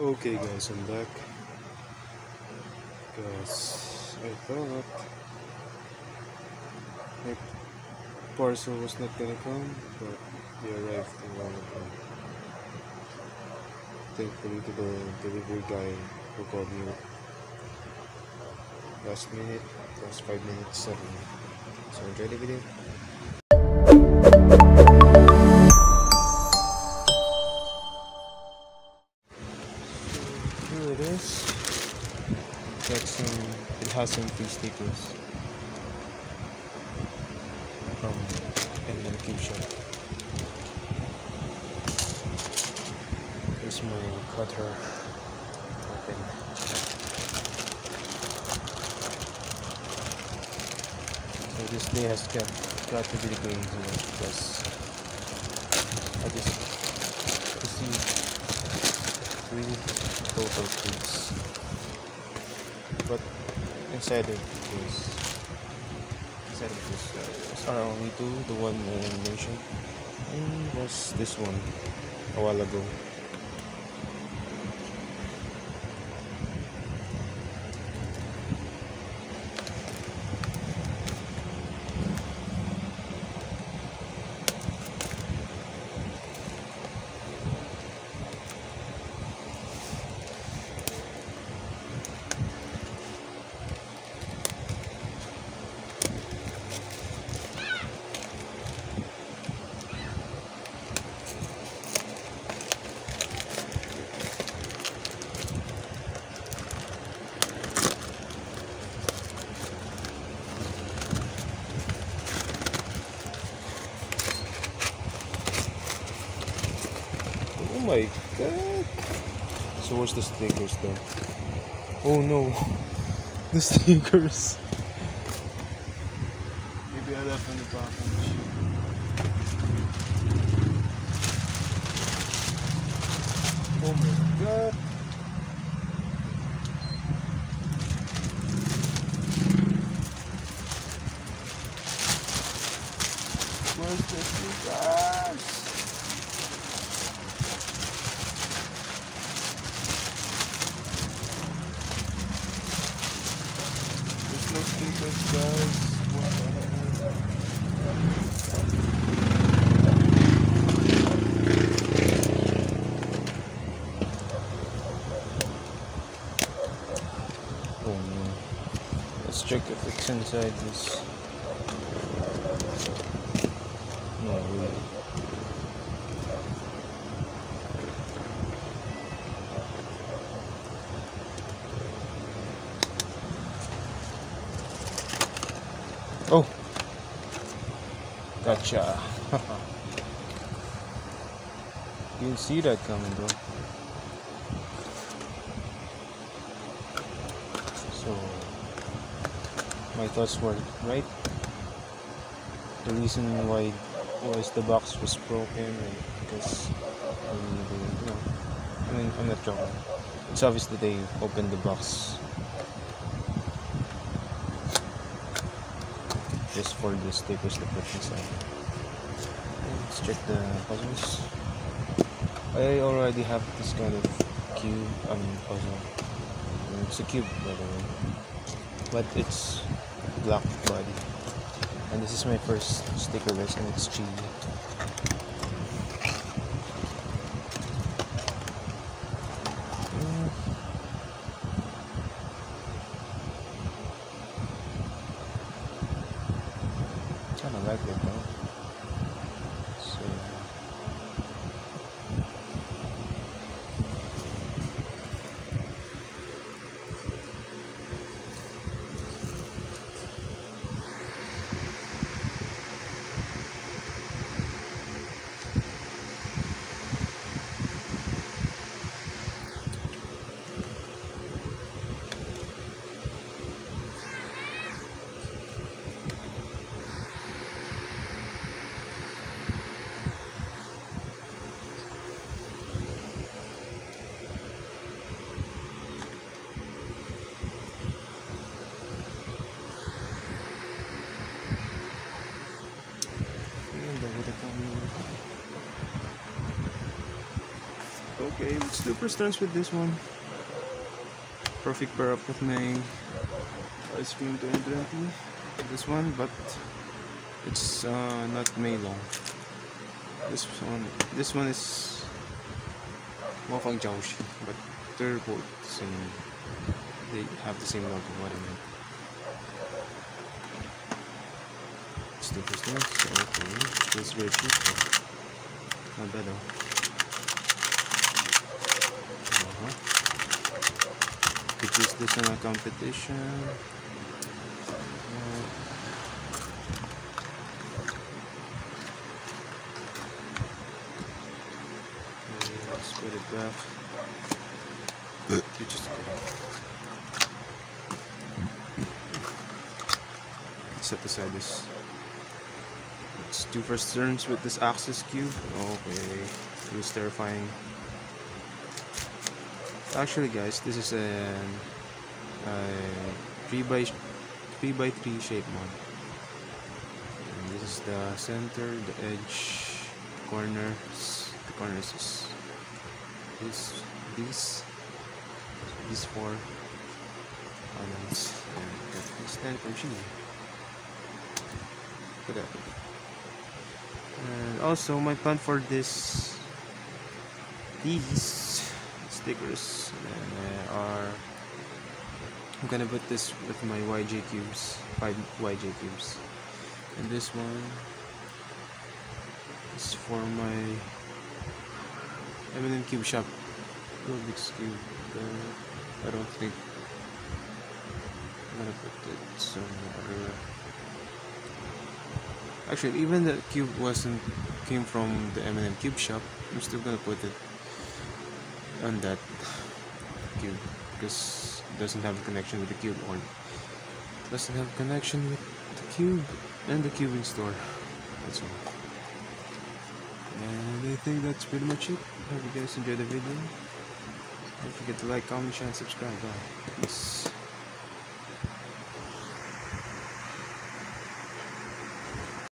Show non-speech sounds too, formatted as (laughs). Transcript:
Okay guys, I'm back. Because I thought my parcel was not gonna come, but they arrived in one of them. Thankfully to the delivery guy who called me last minute, last five minutes, seven. So enjoy the video. It is. Got some. It has some free stickers from Cube Shop. Here's my cutter. So this day has got got to be the crazy one because I just received three total treats. But inside of this, inside of this, uh, are only two. The one I mentioned, and was this one a while ago. My god! Eh. So where's the stickers though? Oh no, (laughs) the stickers. Maybe I left on the package. Oh my god! Where's the stickers? There's no stickers, guys. What the heck? Oh no. Let's check if it's inside this. No, really. Oh! Gotcha! (laughs) Didn't see that coming, bro. So, my thoughts were right. The reason why was the box was broken and because um, you know, I mean, I'm not joking. It's obvious that they opened the box just for the stickers to put inside. Let's check the puzzles. I already have this kind of cube, I mean puzzle. It's a cube by the way, but it's black body. And this is my first stickerless, and it's cheesy. Mm. Kinda like it though. So super turns with this one. Perfect pair up with my ice cream 2020. This one, but it's uh, not Meilong. This one, this one is Mofang Jiaoshi, but they're both same. They have the same logo. What I mean. There. So okay, this is very cheap. Not bad though. Could use this in a competition. Let's put it back. You just set aside this. Let's do first turns with this Axis cube. Okay, it was terrifying. Actually, guys, this is a, uh, 3 by 3 by 3 shape mod. And this is the center, the edge, corners. The corners is this, these, these four elements, and that is for G. Look at that. And also, my plan for this, these stickers uh, are I'm gonna put this with my YJ cubes, five YJ cubes, and this one is for my M&M Cube Shop Rubik's Cube. Uh, I don't think I'm gonna put it somewhere. Actually, even the cube wasn't came from the M&M Cube Shop. I'm still gonna put it on that cube because doesn't have a connection with the cube or doesn't have a connection with the cube and the cubing store. That's all. And I think that's pretty much it. Hope you guys enjoyed the video. Don't forget to like, comment, share, and subscribe. Peace.